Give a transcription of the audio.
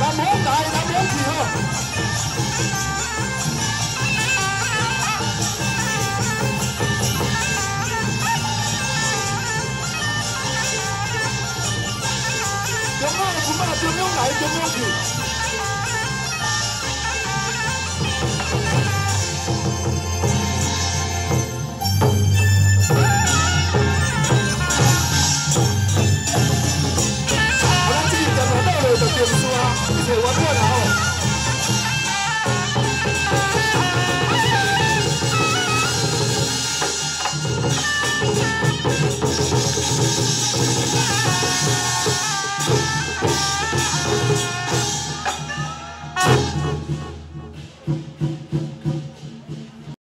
là món đại là món gì không chúng ta chúng ta chúng đại chúng ta gì Hãy subscribe cho kênh Ghiền Mì Gõ Để không bỏ lỡ những video hấp dẫn What's up?